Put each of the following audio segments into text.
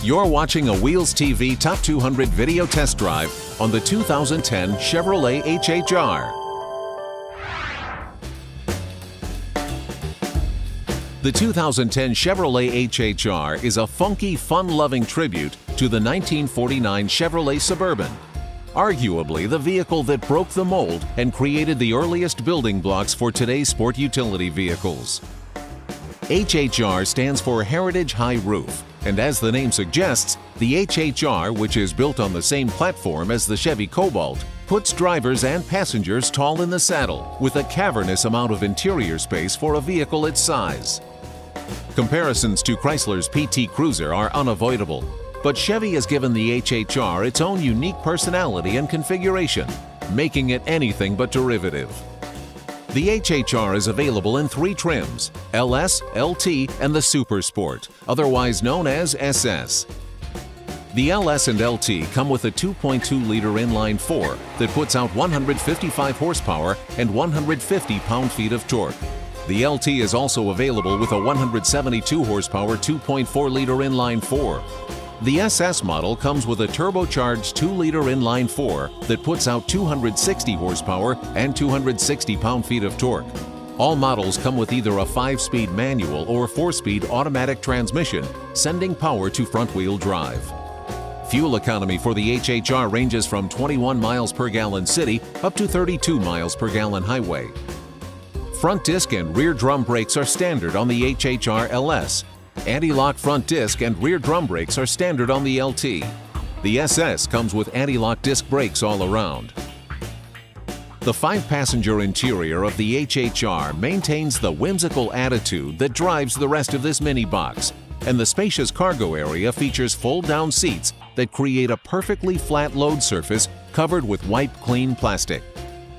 You're watching a Wheels TV Top 200 video test drive on the 2010 Chevrolet HHR. The 2010 Chevrolet HHR is a funky, fun-loving tribute to the 1949 Chevrolet Suburban. Arguably the vehicle that broke the mold and created the earliest building blocks for today's sport utility vehicles. HHR stands for Heritage High Roof, and as the name suggests, the HHR, which is built on the same platform as the Chevy Cobalt, puts drivers and passengers tall in the saddle with a cavernous amount of interior space for a vehicle its size. Comparisons to Chrysler's PT Cruiser are unavoidable, but Chevy has given the HHR its own unique personality and configuration, making it anything but derivative. The HHR is available in three trims, LS, LT, and the Super Sport, otherwise known as SS. The LS and LT come with a 2.2-liter inline-four that puts out 155 horsepower and 150 pound-feet of torque. The LT is also available with a 172 horsepower 2.4-liter inline-four. The SS model comes with a turbocharged 2-liter inline-4 that puts out 260 horsepower and 260 pound-feet of torque. All models come with either a 5-speed manual or 4-speed automatic transmission, sending power to front-wheel drive. Fuel economy for the HHR ranges from 21 miles per gallon city up to 32 miles per gallon highway. Front disc and rear drum brakes are standard on the HHR LS, Anti-lock front disc and rear drum brakes are standard on the LT. The SS comes with anti-lock disc brakes all around. The five-passenger interior of the HHR maintains the whimsical attitude that drives the rest of this mini box, and the spacious cargo area features fold-down seats that create a perfectly flat load surface covered with wiped clean plastic.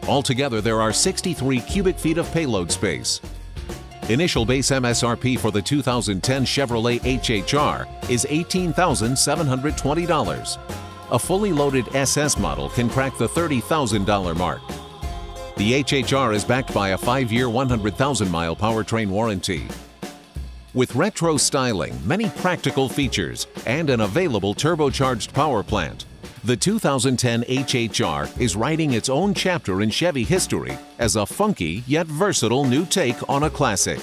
Altogether, there are 63 cubic feet of payload space. Initial base MSRP for the 2010 Chevrolet HHR is $18,720. A fully loaded SS model can crack the $30,000 mark. The HHR is backed by a 5-year 100,000-mile powertrain warranty. With retro styling, many practical features, and an available turbocharged power plant, the 2010 HHR is writing its own chapter in Chevy history as a funky yet versatile new take on a classic.